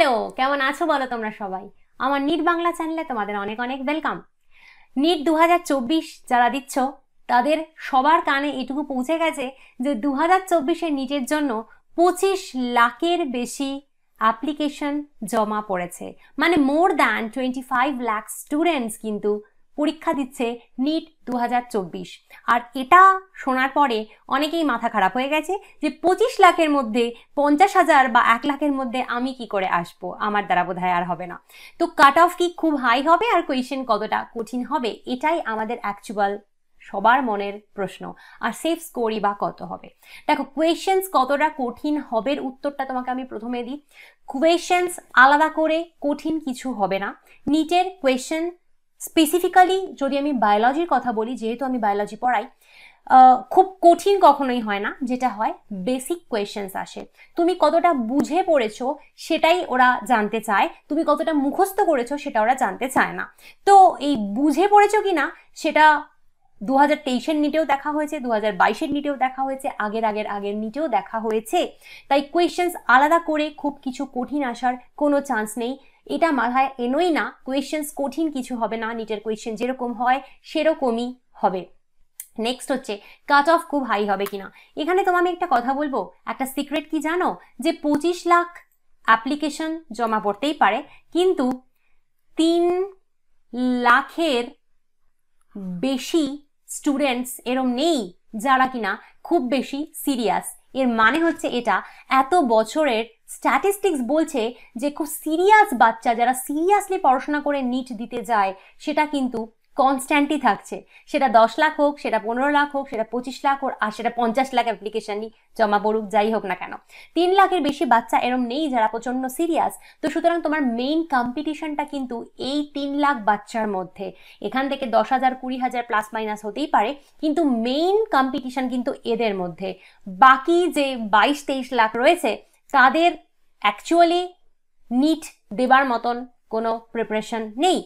Hello কেমন আছো বলো তোমরা সবাই? আমার নিট বাংলা চ্যানেলে তোমাদের অনেক অনেক ওয়েলকাম নিট দু হাজার চব্বিশ যারা দিচ্ছ, তাদের সবার কানে এটুকু পৌঁছে গেছে যে দু হাজার চব্বিশের নিটের জন্য পঁচিশ লাখের বেশি অ্যাপ্লিকেশন জমা পড়েছে। মানে more than twenty five lakh students কিন্তু পরীক্ষা দিচ্ছে নিট দু হাজার চব্বিশ। আর এটা শোনার পরে অনেকেই মাথা খারাপ হয়ে গেছে যে পঁচিশ লাখের মধ্যে পঞ্চাশ হাজার বা এক লাখের মধ্যে আমি কি করে আসব? আমার দ্বারা বোধ আর হবে না। তো কাট অফ কি খুব হাই হবে আর কোয়েশ্চেন কতটা কঠিন হবে? এটাই আমাদের অ্যাকচুয়াল সবার মনের প্রশ্ন। আর সেফ স্কোরই বা কত হবে? দেখো কোয়েশ্চেন্স কতটা কঠিন হবের উত্তরটা তোমাকে আমি প্রথমে দিই। কোয়েশ্চেন্স আলাদা করে কঠিন কিছু হবে না। নিটের কোয়েশ্চেন স্পেসিফিক্যালি যদি আমি বায়োলজির কথা বলি, যেহেতু আমি বায়োলজি পড়াই খুব কঠিন কখনোই হয় না, যেটা হয় বেসিক কোয়েশ্চেন্স আসে। তুমি কতটা বুঝে পড়েছো সেটাই ওরা জানতে চায়, তুমি কতটা মুখস্থ করেছ সেটা ওরা জানতে চায় না। তো এই বুঝে পড়েছো কি না সেটা দু হাজার তেইশের নিটেও দেখা হয়েছে দু হাজার বাইশের নিটেও দেখা হয়েছে, আগের আগের আগের নিটেও দেখা হয়েছে। তাই কোয়েশ্চেন্স আলাদা করে খুব কিছু কঠিন আসার কোনো চান্স নেই। এটা মাথায় এনোই না কোয়েশ্চেন্স কঠিন কিছু হবে না নিটের কোয়েশ্চেন যেরকম হয় সেরকমই হবে। নেক্সট হচ্ছে কাট অফ খুব হাই হবে কিনা। এখানে তোমার আমি একটা কথা বলব, একটা সিক্রেট কি জানো? যে পঁচিশ লাখ অ্যাপ্লিকেশন জমা পড়তেই পারে, কিন্তু তিন লাখের বেশি স্টুডেন্টস এরম নেই যারা কিনা খুব বেশি সিরিয়াস এর মানে হচ্ছে এটা, এত বছরের স্ট্যাটিস্টিক্স বলছে যে খুব সিরিয়াস বাচ্চা যারা সিরিয়াসলি পড়াশোনা করে নিট দিতে যায়, সেটা কিন্তু কনস্ট্যান্টই থাকছে। সেটা দশ লাখ হোক, সেটা পনেরো লাখ হোক, সেটা পঁচিশ লাখ হোক, আর সেটা পঞ্চাশ লাখ অ্যাপ্লিকেশানই জমা পড়ুক, যাই হোক না কেন। তিন লাখের বেশি বাচ্চা এরম নেই যারা প্রচণ্ড সিরিয়াস তো সুতরাং তোমার মেইন কম্পিটিশনটা কিন্তু এই তিন লাখ বাচ্চার মধ্যে। এখান থেকে দশ হাজার, কুড়ি হাজার প্লাস মাইনাস হতেই পারে, কিন্তু মেইন কম্পিটিশন কিন্তু এদের মধ্যে। বাকি যে বাইশ, তেইশ লাখ রয়েছে, তাদের অ্যাকচুয়ালি নিট দেবার মতন কোনো প্রিপারেশন নেই।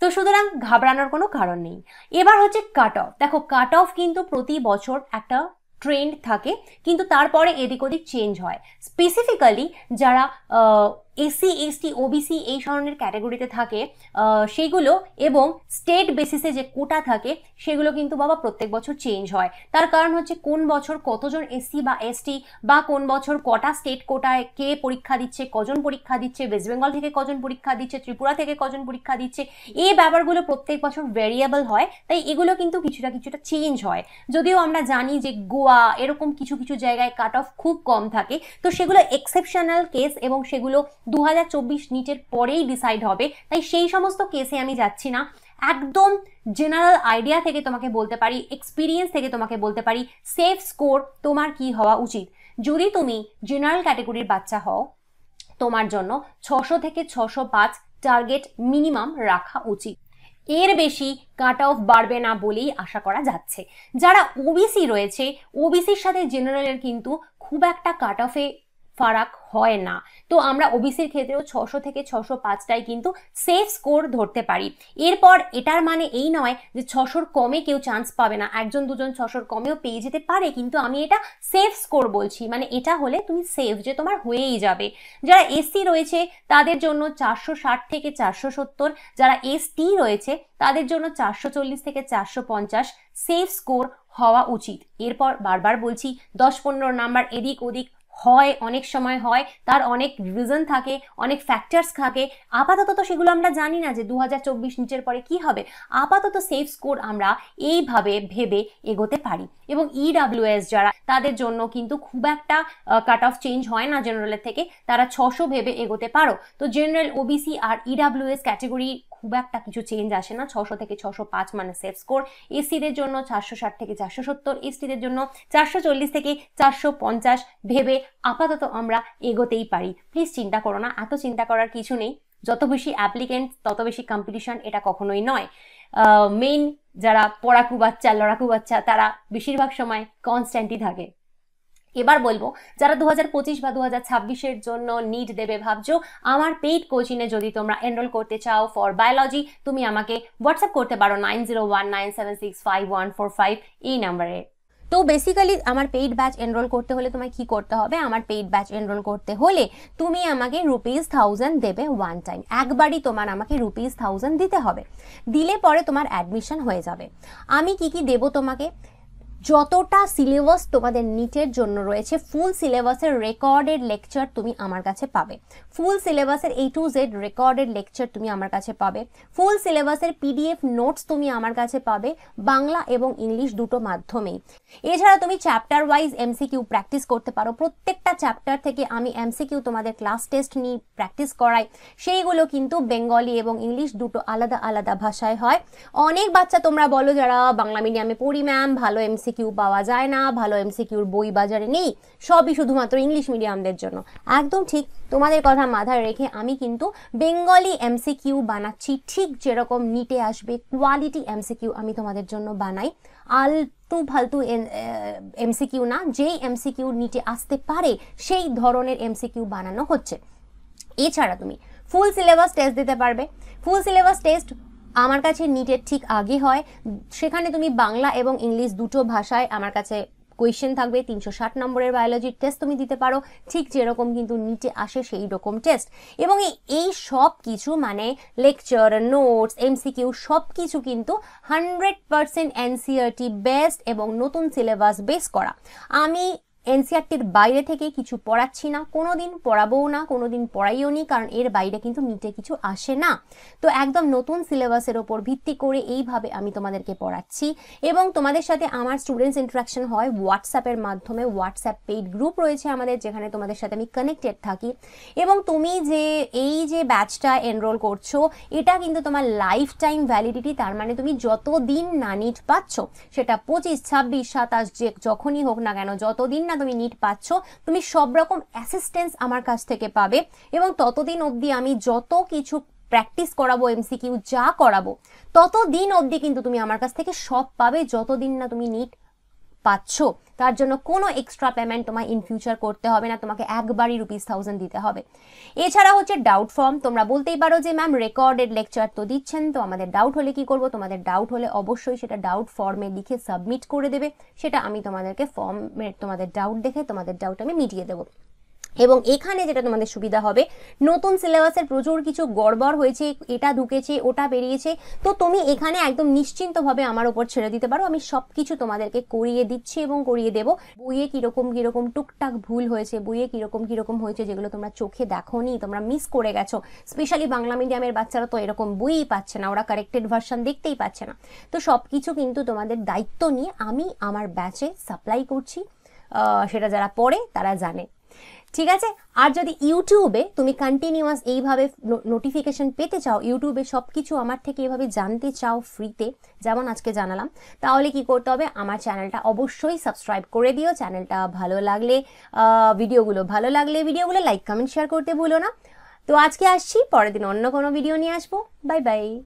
তো সুতরাং ঘাবড়ানোর কোনো কারণ নেই। এবার হচ্ছে কাট অফ দেখো কাট অফ কিন্তু প্রতি বছর একটা ট্রেন্ড থাকে, কিন্তু তারপরে এদিক ওদিক চেঞ্জ হয়। স্পেসিফিক্যালি যারা এসসি, এসটি, ওবিসি এই ধরনের ক্যাটাগরিতে থাকে সেইগুলো এবং স্টেট বেসিসে যে কোটা থাকে, সেগুলো কিন্তু বাবা প্রত্যেক বছর চেঞ্জ হয়। তার কারণ হচ্ছে কোন বছর কতজন এসসি বা এসটি বা কোন বছর কটা স্টেট কোটায় কে পরীক্ষা দিচ্ছে, কজন পরীক্ষা দিচ্ছে, ওয়েস্ট বেঙ্গল থেকে কজন পরীক্ষা দিচ্ছে, ত্রিপুরা থেকে কজন পরীক্ষা দিচ্ছে এই ব্যাপারগুলো প্রত্যেক বছর ভেরিয়েবল হয়, তাই এগুলো কিন্তু কিছুটা কিছুটা চেঞ্জ হয়। যদিও আমরা জানি যে গোয়া এরকম কিছু কিছু জায়গায় কাট অফ খুব কম থাকে, তো সেগুলো এক্সেপশনাল কেস এবং সেগুলো দু হাজার চব্বিশ নিটের পরেই ডিসাইড হবে। তাই সেই সমস্ত কেসে আমি যাচ্ছি না। একদম জেনারেল আইডিয়া থেকে তোমাকে বলতে পারি এক্সপিরিয়েন্স থেকে তোমাকে বলতে পারি সেফ স্কোর তোমার কি হওয়া উচিত? যদি তুমি জেনারেল ক্যাটেগরির বাচ্চা হও, তোমার জন্য ছশো থেকে ছশো পাঁচ টার্গেট মিনিমাম রাখা উচিত। এর বেশি কাট অফ বাড়বে না বলেই আশা করা যাচ্ছে। যারা ওবিসি রয়েছে ওবিসির সাথে জেনারেলের কিন্তু খুব একটা কাট অফে ফারাক হয় না। তো আমরা ওবিসির ক্ষেত্রেও ছশো থেকে ছশো পাঁচটাই কিন্তু সেফ স্কোর ধরতে পারি। এরপর এটার মানে এই নয় যে ছশোর কমে কেউ চান্স পাবে না। একজন, দুজন ছশোর কমেও পেয়ে যেতে পারে, কিন্তু আমি এটা সেফ স্কোর বলছি। মানে এটা হলে তুমি সেফ যে তোমার হয়েই যাবে। যারা এসসি রয়েছে, তাদের জন্য চারশো ষাট থেকে চারশো সত্তর। যারা এসটি রয়েছে, তাদের জন্য চারশো চল্লিশ থেকে চারশো পঞ্চাশ। সেফ স্কোর হওয়া উচিত। এরপর বারবার বলছি, দশ পনেরো নাম্বার এদিক ওদিক হয়, অনেক সময় হয়, তার অনেক রিজন থাকে, অনেক ফ্যাক্টরস থাকে। আপাতত তো সেগুলো আমরা জানি না যে দু হাজার চব্বিশ নিচের পরে কি হবে। আপাতত সেফ স্কোর আমরা এইভাবে ভেবে এগোতে পারি। এবং ইডাব্লিউএস e যারা, তাদের জন্য কিন্তু খুব একটা কাট অফ চেঞ্জ হয় না জেনারেলের থেকে। তারা ছশো ভেবে এগোতে পারো। তো জেনারেল ওবিসি আর ইডাব্লিউএস ক্যাটেগরি খুব একটা কিছু চেঞ্জ আসে না। ছশো থেকে ছশো পাঁচ মানে সেফ স্কোর এসিদের জন্য চারশো ষাট থেকে চারশো সত্তর এসটিদের জন্য চারশো চল্লিশ থেকে চারশো পঞ্চাশ। ভেবে আপাতত আমরা এগোতেই পারি। প্লিজ চিন্তা করো না, এত চিন্তা করার কিছু নেই। যত বেশি অ্যাপ্লিকেন্ট তত বেশি কম্পিটিশন এটা কখনোই নয়। মেইন যারা পড়াকু বাচ্চা, লড়াকু বাচ্চা, তারা বেশিরভাগ সময় কনস্ট্যান্টই থাকে। এবার বলব, যারা দু হাজার পঁচিশ বা দু হাজার ছাব্বিশের জন্য নিট দেবে, ভাবছ, আমার পেইড কোচিংয়ে যদি তোমরা এনরোল করতে চাও ফর বায়োলজি তুমি আমাকে হোয়াটসঅ্যাপ করতে পারো nine zero one nine seven six five one four five এই নাম্বারে তো বেসিক্যালি আমার পেইড ব্যাচ এনরোল করতে হলে তোমায় কি করতে হবে? আমার পেইড ব্যাচ এনরোল করতে হলে তুমি আমাকে রুপিস থাউজেন্ড দেবে ওয়ান টাইম একবারই তোমার আমাকে রুপিস থাউজেন্ড দিতে হবে। দিলে পরে তোমার অ্যাডমিশন হয়ে যাবে। আমি কি কি দেবো তোমাকে? যতটা সিলেবাস তোমাদের নিটের জন্য রয়েছে ফুল সিলেবাসের রেকর্ডেড লেকচার তুমি আমার কাছে পাবে। ফুল সিলেবাসের A to Z recorded lecture তুমি আমার কাছে পাবে। ফুল সিলেবাসের পিডিএফ নোটস তুমি আমার কাছে পাবে, বাংলা এবং ইংলিশ দুটো মাধ্যমেই। এছাড়া তুমি চ্যাপ্টার ওয়াইজ এমসিকিউ প্র্যাকটিস করতে পারো। প্রত্যেকটা চ্যাপ্টার থেকে আমি এমসিকিউ তোমাদের ক্লাস টেস্ট নিয়ে প্র্যাকটিস করাই। সেইগুলো কিন্তু বেঙ্গলি এবং ইংলিশ দুটো আলাদা আলাদা ভাষায় হয়। অনেক বাচ্চা তোমরা বলো যারা বাংলা মিডিয়ামে পড়ি ম্যাম ভালো এমসি এমসিকিউ পাওয়া যায় না, ভালো এমসিকিউর বই বাজারে নেই, সবই শুধুমাত্র ইংলিশ মিডিয়ামদের জন্য। একদম ঠিক, তোমাদের কথা মাথায় রেখে আমি কিন্তু বেঙ্গলি এমসিকিউ বানাচ্ছি, ঠিক যেরকম নিটে আসবে, কোয়ালিটি এমসিকিউ আমি তোমাদের জন্য বানাই। আলতু ফালতু এমসিকিউ না, যেই এমসিকিউ নিটে আসতে পারে, সেই ধরনের এমসিকিউ বানানো হচ্ছে। এছাড়া তুমি ফুল সিলেবাস টেস্ট দিতে পারবে। ফুল সিলেবাস টেস্ট আমার কাছে নিটের ঠিক আগে হয়। সেখানে তুমি বাংলা এবং ইংলিশ দুটো ভাষায় আমার কাছে কোয়েশ্চেন থাকবে, তিনশো ষাট নম্বরের বায়োলজির টেস্ট তুমি দিতে পারো। ঠিক যেরকম কিন্তু নিটে আসে সেই রকম টেস্ট এবং এই সব কিছু মানে লেকচার নোটস এমসিকিউ সব কিছু কিন্তু হান্ড্রেড পারসেন্ট এনসিআরটি বেস্ট এবং নতুন সিলেবাস বেস করা। আমি এনসিআরটির বাইরে থেকে কিছু পড়াচ্ছি না কোনো দিন পড়াবোও না কোনো দিন পড়াইও নি, কারণ এর বাইরে কিন্তু নিটে কিছু আসে না। তো একদম নতুন সিলেবাসের ওপর ভিত্তি করে এইভাবে আমি তোমাদেরকে পড়াচ্ছি এবং তোমাদের সাথে আমার স্টুডেন্টস ইন্টারাকশন হয় হোয়াটসঅ্যাপের মাধ্যমে। হোয়াটসঅ্যাপ পেইড গ্রুপ রয়েছে আমাদের, যেখানে তোমাদের সাথে আমি কানেক্টেড থাকি। এবং তুমি যে এই যে ব্যাচটা এনরোল করছ, এটা কিন্তু তোমার লাইফ টাইম ভ্যালিডিটি তার মানে তুমি যত দিন না নিট পাচ্ছ, সেটা পঁচিশ, ছাব্বিশ, সাতাশ, যে যখনই হোক না কেন, যতদিন না তুমি নিট পাচ্ছ, তুমি সব রকম অ্যাসিস্ট্যান্স আমার কাছ থেকে পাবে এবং ততদিন অবধি আমি যত কিছু প্র্যাকটিস করাবো এমসিকিউ যা করাবো, ততদিন অবধি কিন্তু তুমি আমার কাছ থেকে সব পাবে, যতদিন না তুমি নিট পাচ্ছ, তার জন্য কোনো এক্সট্রা পেমেন্ট তোমায় ইন ফিউচার করতে হবে না, তোমাকে একবারই রুপিস থাউজেন্ড দিতে হবে। এছাড়া হচ্ছে ডাউট ফর্ম তোমরা বলতেই পারো যে ম্যাম রেকর্ডেড লেকচার তো দিচ্ছেন, তো আমাদের ডাউট হলে কি করব? তোমাদের ডাউট হলে অবশ্যই সেটা ডাউট ফর্মে লিখে সাবমিট করে দেবে, সেটা আমি তোমাদেরকে ফর্মের তোমাদের ডাউট দেখে তোমাদের ডাউট আমি মিটিয়ে দেবো। এবং এখানে যেটা তোমাদের সুবিধা হবে, নতুন সিলেবাসের প্রচুর কিছু গড়বড় হয়েছে, এটা ঢুকেছে, ওটা বেরিয়েছে, তো তুমি এখানে একদম নিশ্চিন্তভাবে আমার ওপর ছেড়ে দিতে পারো। আমি সব কিছু তোমাদেরকে করিয়ে দিচ্ছি এবং করিয়ে দেবো। বইয়ে কীরকম কীরকম টুকটাক ভুল হয়েছে, বইয়ে কীরকম কীরকম হয়েছে যেগুলো তোমরা চোখে দেখো নি তোমরা মিস করে গেছো। স্পেশালি বাংলা মিডিয়ামের বাচ্চারা তো এরকম বইই পাচ্ছে না, ওরা কারেক্টেড ভার্সন দেখতেই পাচ্ছে না। তো সব কিছু কিন্তু তোমাদের দায়িত্ব নিয়ে আমি আমার ব্যাচে সাপ্লাই করছি। সেটা যারা পড়ে তারা জানে। ঠিক আছে? আর যদি ইউটিউবে তুমি কন্টিনিউয়াস এইভাবে নোটিফিকেশন পেতে চাও, ইউটিউবে সব কিছু আমার থেকে এভাবে জানতে চাও ফ্রিতে যেমন আজকে জানালাম, তাহলে কি করতে হবে? আমার চ্যানেলটা অবশ্যই সাবস্ক্রাইব করে দিও। চ্যানেলটা ভালো লাগলে ভিডিওগুলো ভালো লাগলে ভিডিওগুলো লাইক কমেন্ট শেয়ার করতে ভুলো না। তো আজকে আসছি, পরের দিন অন্য কোনো ভিডিও নিয়ে আসব। Bye bye